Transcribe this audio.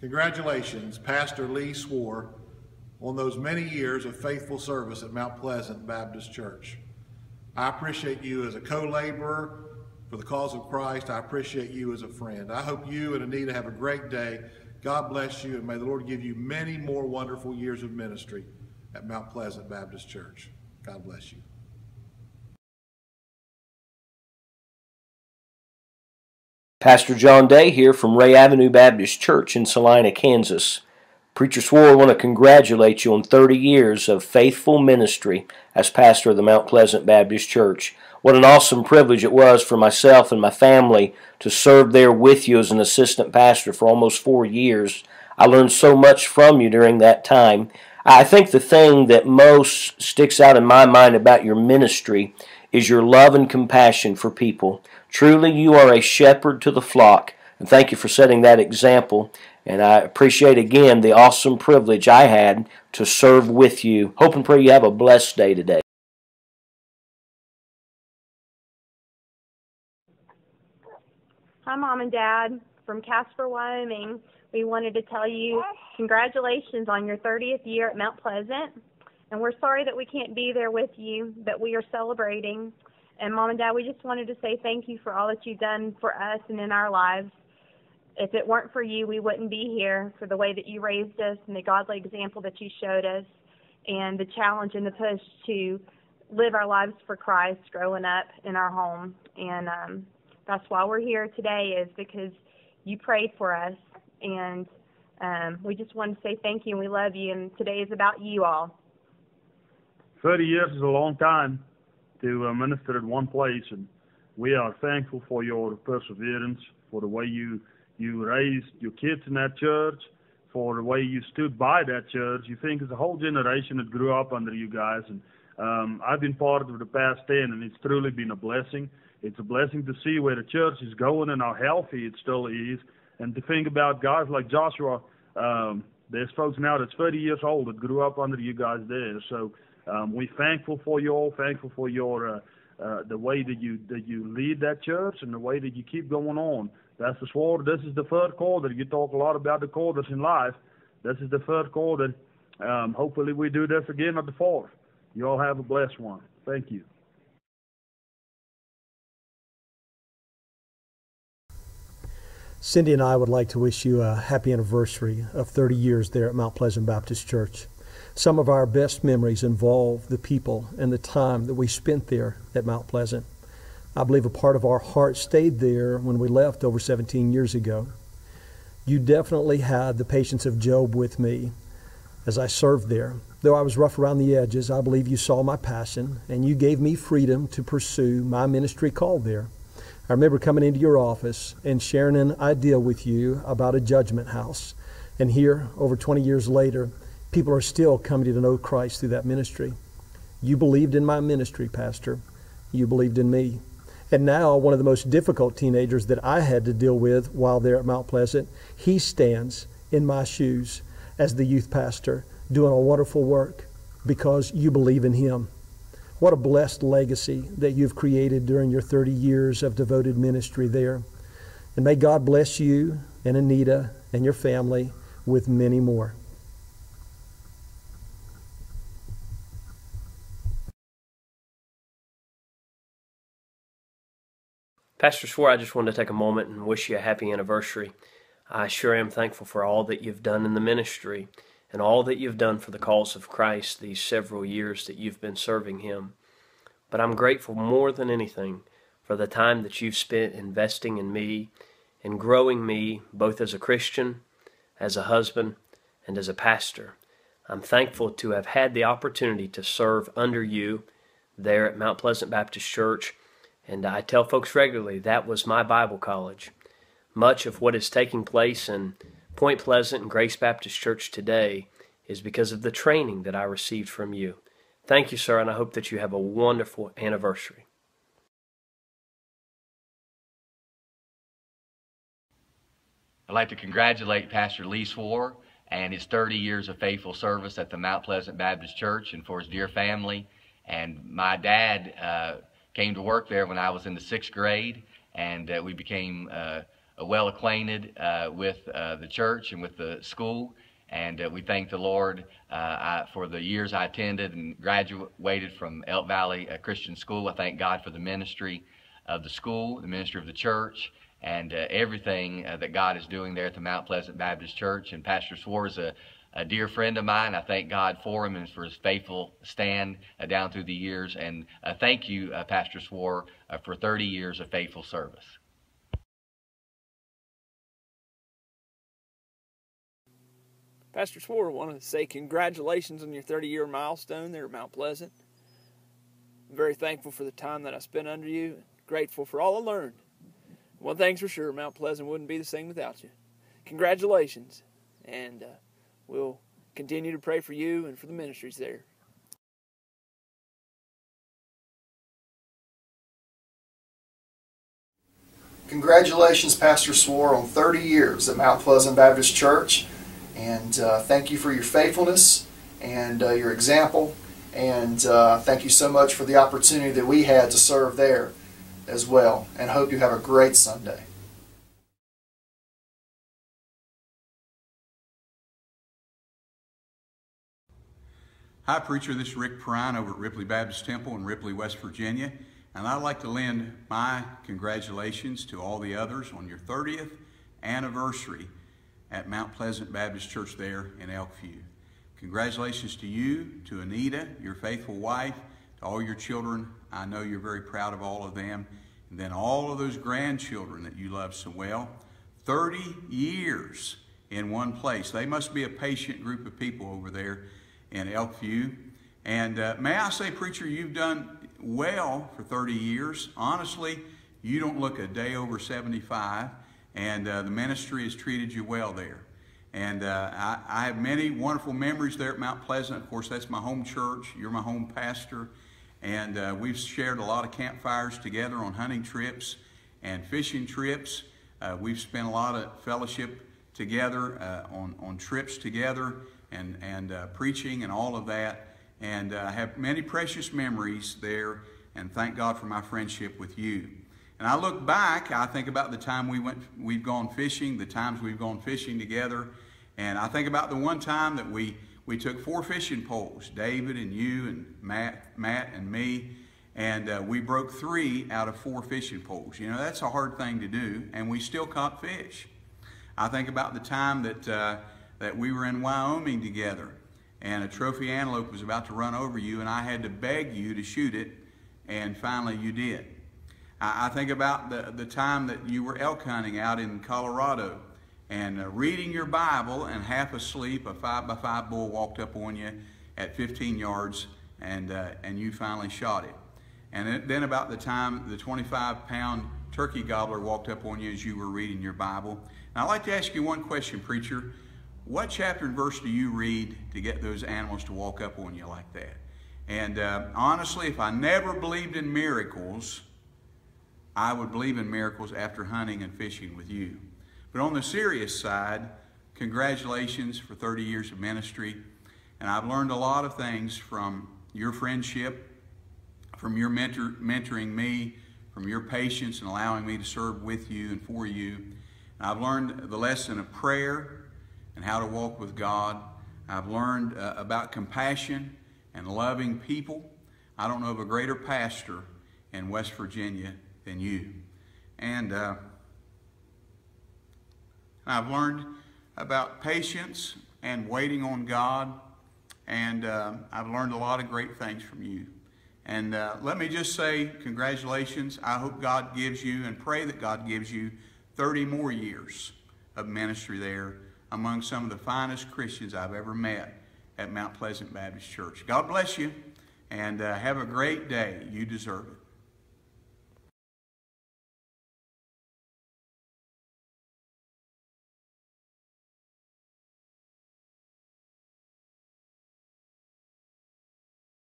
Congratulations, Pastor Lee Swore, on those many years of faithful service at Mount Pleasant Baptist Church. I appreciate you as a co-laborer for the cause of Christ. I appreciate you as a friend. I hope you and Anita have a great day. God bless you, and may the Lord give you many more wonderful years of ministry at Mount Pleasant Baptist Church. God bless you. Pastor John Day here from Ray Avenue Baptist Church in Salina, Kansas. Preacher Swore, I want to congratulate you on 30 years of faithful ministry as pastor of the Mount Pleasant Baptist Church. What an awesome privilege it was for myself and my family to serve there with you as an assistant pastor for almost four years. I learned so much from you during that time. I think the thing that most sticks out in my mind about your ministry is your love and compassion for people. Truly, you are a shepherd to the flock. And thank you for setting that example. And I appreciate again the awesome privilege I had to serve with you. Hope and pray you have a blessed day today. Hi, Mom and Dad from Casper, Wyoming. We wanted to tell you congratulations on your 30th year at Mount Pleasant. And we're sorry that we can't be there with you, but we are celebrating. And Mom and Dad, we just wanted to say thank you for all that you've done for us and in our lives. If it weren't for you, we wouldn't be here for the way that you raised us and the godly example that you showed us and the challenge and the push to live our lives for Christ growing up in our home. And um, that's why we're here today is because you prayed for us. And um, we just want to say thank you and we love you. And today is about you all. 30 years is a long time to uh, minister at one place, and we are thankful for your perseverance, for the way you you raised your kids in that church, for the way you stood by that church. You think it's a whole generation that grew up under you guys, and um, I've been part of the past 10, and it's truly been a blessing. It's a blessing to see where the church is going and how healthy it still is, and to think about guys like Joshua. Um, there's folks now that's 30 years old that grew up under you guys there, so we're thankful for you all, thankful for your uh, uh, the way that you that you lead that church and the way that you keep going on. That's the sword. This is the third quarter. You talk a lot about the quarters in life. This is the third quarter. Um, hopefully we do this again at the fourth. You all have a blessed one. Thank you. Cindy and I would like to wish you a happy anniversary of 30 years there at Mount Pleasant Baptist Church. Some of our best memories involve the people and the time that we spent there at Mount Pleasant. I believe a part of our heart stayed there when we left over 17 years ago. You definitely had the patience of Job with me as I served there. Though I was rough around the edges, I believe you saw my passion and you gave me freedom to pursue my ministry call there. I remember coming into your office and sharing an idea with you about a judgment house. And here, over 20 years later, people are still coming to know Christ through that ministry. You believed in my ministry, Pastor. You believed in me. And now, one of the most difficult teenagers that I had to deal with while there at Mount Pleasant, he stands in my shoes as the youth pastor doing a wonderful work because you believe in him. What a blessed legacy that you've created during your 30 years of devoted ministry there. And may God bless you and Anita and your family with many more. Pastor Swore, I just wanted to take a moment and wish you a happy anniversary. I sure am thankful for all that you've done in the ministry and all that you've done for the cause of Christ these several years that you've been serving Him. But I'm grateful more than anything for the time that you've spent investing in me and growing me both as a Christian, as a husband, and as a pastor. I'm thankful to have had the opportunity to serve under you there at Mount Pleasant Baptist Church and I tell folks regularly that was my Bible college. Much of what is taking place in Point Pleasant and Grace Baptist Church today is because of the training that I received from you. Thank you, sir, and I hope that you have a wonderful anniversary. I'd like to congratulate Pastor Lee Swore and his 30 years of faithful service at the Mount Pleasant Baptist Church and for his dear family. And my dad uh, came to work there when I was in the sixth grade, and uh, we became uh, well acquainted uh, with the church and with the school. And we thank the Lord I, for the years I attended and graduated from Elk Valley Christian School. I thank God for the ministry of the school, the ministry of the church, and uh, everything uh, that God is doing there at the Mount Pleasant Baptist Church. And Pastor a, a dear friend of mine. I thank God for him and for his faithful stand uh, down through the years. And uh, thank you, uh, Pastor Swore, uh, for 30 years of faithful service. Pastor Swore, I want to say congratulations on your 30 year milestone there at Mount Pleasant. I'm very thankful for the time that I spent under you, grateful for all I learned. One thing's for sure Mount Pleasant wouldn't be the same without you. Congratulations, and uh, we'll continue to pray for you and for the ministries there. Congratulations, Pastor Swore, on 30 years at Mount Pleasant Baptist Church. And uh, thank you for your faithfulness and uh, your example. And uh, thank you so much for the opportunity that we had to serve there as well. And hope you have a great Sunday. Hi, preacher. This is Rick Prine over at Ripley Baptist Temple in Ripley, West Virginia. And I'd like to lend my congratulations to all the others on your 30th anniversary at Mount Pleasant Baptist Church there in Elkview. Congratulations to you, to Anita, your faithful wife, to all your children. I know you're very proud of all of them. And then all of those grandchildren that you love so well. 30 years in one place. They must be a patient group of people over there in Elkview. And uh, may I say, preacher, you've done well for 30 years. Honestly, you don't look a day over 75, and uh, the ministry has treated you well there. And uh, I, I, have many wonderful memories there at Mount Pleasant. Of course, that's my home church. You're my home pastor. And uh, we've shared a lot of campfires together on hunting trips and fishing trips. Uh, we've spent a lot of fellowship together uh, on, on trips together and, and uh, preaching and all of that. And I have many precious memories there. And thank God for my friendship with you. And I look back, I think about the time we went, we've gone fishing, the times we've gone fishing together. And I think about the one time that we, we took four fishing poles, David and you and Matt, Matt and me, and uh, we broke three out of four fishing poles. You know, that's a hard thing to do, and we still caught fish. I think about the time that, uh, that we were in Wyoming together, and a trophy antelope was about to run over you, and I had to beg you to shoot it, and finally you did. I think about the, the time that you were elk hunting out in Colorado and uh, reading your Bible and half asleep, a five by five bull walked up on you at 15 yards and, uh, and you finally shot it. And then about the time the 25 pound turkey gobbler walked up on you as you were reading your Bible. And I'd like to ask you one question, preacher. What chapter and verse do you read to get those animals to walk up on you like that? And uh, honestly, if I never believed in miracles, I would believe in miracles after hunting and fishing with you. But on the serious side, congratulations for 30 years of ministry. And I've learned a lot of things from your friendship, from your mentor, mentoring me, from your patience and allowing me to serve with you and for you. And I've learned the lesson of prayer and how to walk with God. I've learned uh, about compassion and loving people. I don't know of a greater pastor in West Virginia than you. And uh, I've learned about patience and waiting on God. And uh, I've learned a lot of great things from you. And uh, let me just say, congratulations. I hope God gives you and pray that God gives you 30 more years of ministry there among some of the finest Christians I've ever met at Mount Pleasant Baptist Church. God bless you and uh, have a great day. You deserve it.